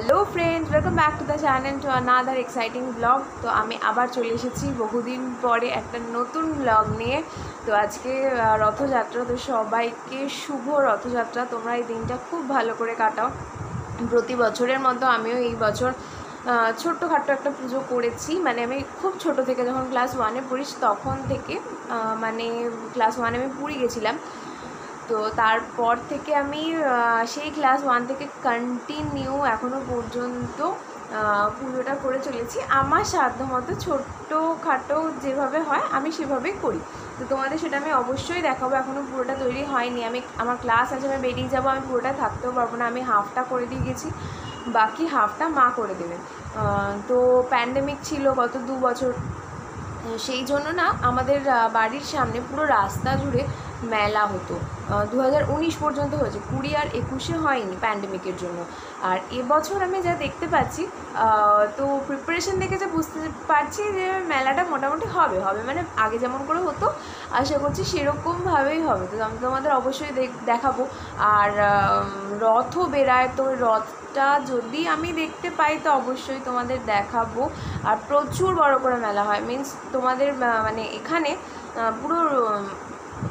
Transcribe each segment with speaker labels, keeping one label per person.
Speaker 1: Hello friends welcome back to the channel to another exciting blog তো আমি আবার চলে এসেছি বহুদিন পরে একটা নতুন ব্লগ নিয়ে। তো আজকে রথযাত্রা, তো সবাইকে শুভ রথযাত্রা। তোমরা এই দিনটা খুব ভালো করে কাটাও। প্রতি বছরের মতো আমিও এই বছর ছোট্টখাট্টো একটা পুজো করেছি। মানে আমি খুব ছোট থেকে যখন ক্লাস ওয়ানে পড়িস, তখন থেকে মানে ক্লাস ওয়ানে আমি পুরী গেছিলাম। তো তারপর থেকে আমি সেই ক্লাস ওয়ান থেকে কন্টিনিউ এখনও পর্যন্ত পুজোটা করে চলেছি। আমার সাধ্য মতো ছোট্টখাটো যেভাবে হয়, আমি সেভাবেই করি। তো তোমাদের সেটা আমি অবশ্যই দেখাবো। এখনও পুরোটা তৈরি হয়নি। আমি, আমার ক্লাস আছে, আমি বেরিয়ে যাব, আমি পুরোটা থাকতেও পারব না। আমি হাফটা করে দিয়ে গেছি। বাকি হাফটা মা করে দেবে তো প্যান্ডেমিক ছিল গত দু বছর। সেই জন্য না, আমাদের বাড়ির সামনে পুরো রাস্তা জুড়ে মেলা হতো। দু হাজার উনিশ পর্যন্ত হয়েছে। কুড়ি আর একুশে হয়নি প্যান্ডেমিকের জন্য। আর এবছর আমি যা দেখতে পাচ্ছি তো প্রিপারেশন দেখে যা বুঝতে পারছি যে মেলাটা মোটামুটি হবে। হবে মানে আগে যেমন করে হতো, আশা করছি সেরকমভাবেই হবে। তো আমি তোমাদের অবশ্যই দেখ- দেখাবো। আর রথও বেরায় তো রথটা যদি আমি দেখতে পাই, তো অবশ্যই তোমাদের দেখাবো। আর প্রচুর বড় করে মেলা হয়। মিন্স তোমাদের মানে এখানে পুরো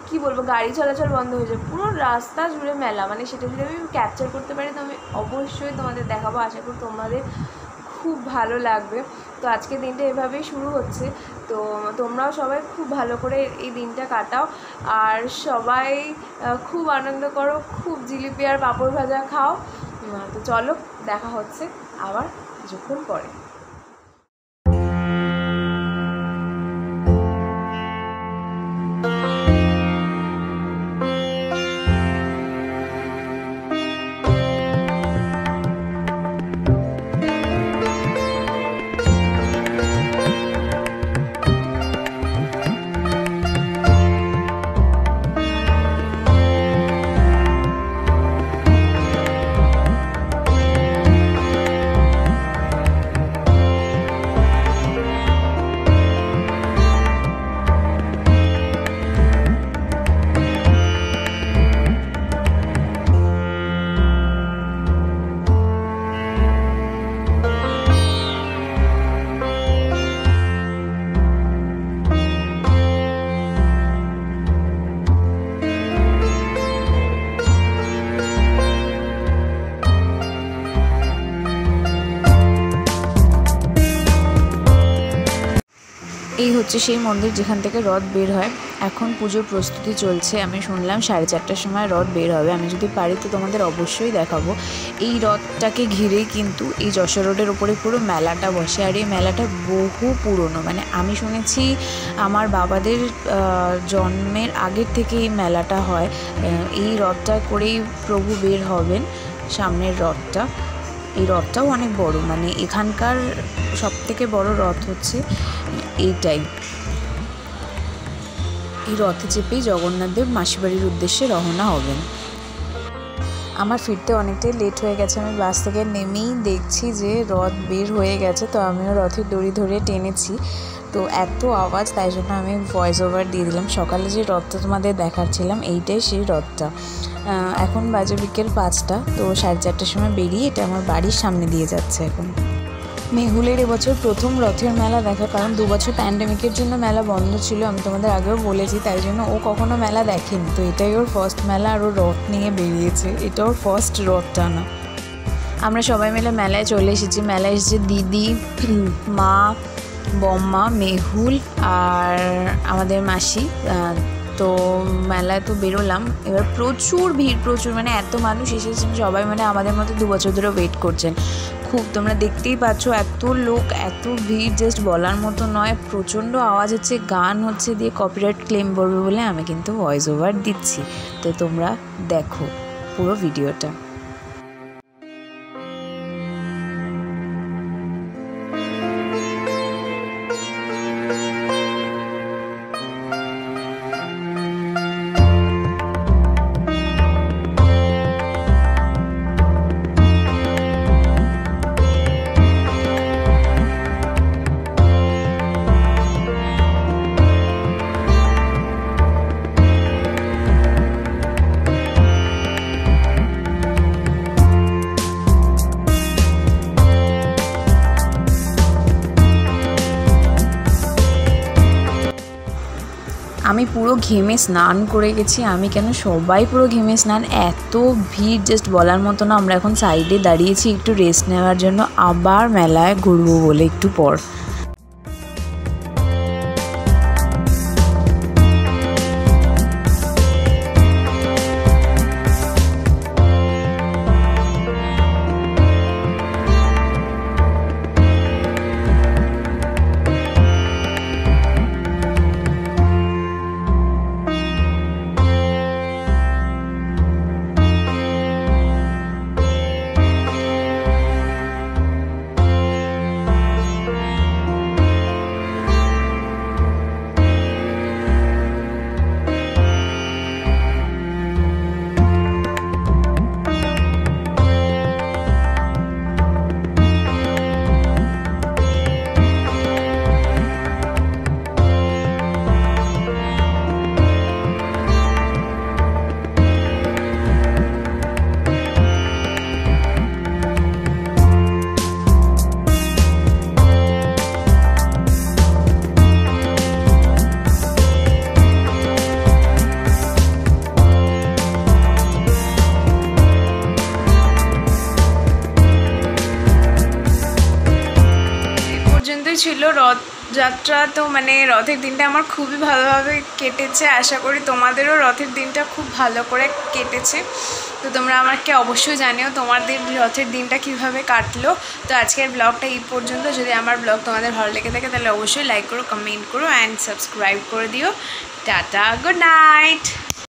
Speaker 1: কি বলব, গাড়ি চলাচল বন্ধ হয়ে যায়। পুরো রাস্তা জুড়ে মেলা। মানে সেটা যদি আমি ক্যাপচার করতে পারি তো আমি অবশ্যই তোমাদের দেখাবো। আশা করি তোমাদের খুব ভালো লাগবে। তো আজকে দিনটা এভাবেই শুরু হচ্ছে। তো তোমরাও সবাই খুব ভালো করে এই দিনটা কাটাও। আর সবাই খুব আনন্দ করো, খুব জিলিপি আর পাঁপড় ভাজা খাও। তো চলো, দেখা হচ্ছে আবার কিছুক্ষণ পরে।
Speaker 2: এই হচ্ছে সেই মন্দির যেখান থেকে রথ বের হয়। এখন পুজোর প্রস্তুতি চলছে। আমি শুনলাম সাড়ে চারটার সময় রথ বের হবে। আমি যদি পারি তো তোমাদের অবশ্যই দেখাবো। এই রথটাকে ঘিরেই কিন্তু এই যশোর রোডের ওপরে পুরো মেলাটা বসে। আর এই মেলাটা বহু পুরনো। মানে আমি শুনেছি আমার বাবাদের জন্মের আগের থেকে এই মেলাটা হয়। এই রথটা করেই প্রভু বের হবেন সামনের রথটা। এই রথটাও অনেক বড়। মানে এখানকার সব থেকে বড় রথ হচ্ছে এইটাই এই রথে চেপেই জগন্নাথদেব মাসিবাড়ির উদ্দেশ্যে রওনা হবেন। আমার ফিরতে অনেকটাই লেট হয়ে গেছে। আমি বাস থেকে নেমেই দেখছি যে রথ বের হয়ে গেছে, তো আমিও রথের দড়ি ধরে টেনেছি। তো এত আওয়াজ, তাই জন্য আমি ভয়েস ওভার দিয়ে দিলাম। সকালে যে রথটা তোমাদের দেখাচ্ছিলাম, এইটাই সেই রথটা। এখন বাজে বিকেল পাঁচটা, তো সাড়ে চারটার সময় বেরিয়ে এটা আমার বাড়ির সামনে দিয়ে যাচ্ছে এখন। মেহুলের এবছর প্রথম রথের মেলা দেখা কারণ দু বছর প্যান্ডেমিকের জন্য মেলা বন্ধ ছিল, আমি তোমাদের আগেও বলেছি, তাই জন্য ও কখনো মেলা দেখেনি। তো এটাই ওর ফার্স্ট মেলা আর ও রথ নিয়ে বেরিয়েছে। এটা ওর ফার্স্ট রথ টানা। আমরা সবাই মিলে মেলায় চলে এসেছি। মেলায় এসেছে দিদি, মা, বম্মা, মেহুল আর আমাদের মাসি তো মেলায় তো বেরোলাম। এবার প্রচুর ভিড়, প্রচুর মানে এত মানুষ এসেছেন সবাই মানে আমাদের মতো দু বছর ধরে ওয়েট করছেন। খুব তোমরা দেখতেই পাচ্ছ এত লোক, এত ভিড় জাস্ট বলার মতো নয়, প্রচণ্ড আওয়াজ হচ্ছে, গান হচ্ছে দিয়ে কপিরাইট ক্লেম করবে বলে আমি কিন্তু ভয়েস ওভার দিচ্ছি। তো তোমরা দেখো পুরো ভিডিওটা আমি পুরো ঘেমে স্নান করে গেছি। আমি কেন সবাই পুরো ঘেমে স্নান? এত ভিড় জাস্ট বলার মতো না, আমরা এখন সাইডে দাঁড়িয়েছি, একটু রেস্ট নেওয়ার জন্য। আবার মেলায় ঘুরবো বলে একটু পর।
Speaker 1: ছিল রথযাত্রা তো মানে রথের দিনটা আমার খুবই ভালোভাবে কেটেছে। আশা করি তোমাদেরও রথের দিনটা খুব ভালো করে কেটেছে। তো তোমরা আমাকে অবশ্যই জানিও তোমাদের রথের দিনটা কীভাবে কাটলো। তো আজকের ব্লগটা এই পর্যন্ত। যদি আমার ব্লগ তোমাদের ভালো লেগে থাকে তাহলে অবশ্যই লাইক করো কমেন্ট করো অ্যান্ড সাবস্ক্রাইব করে দিও। Tata good night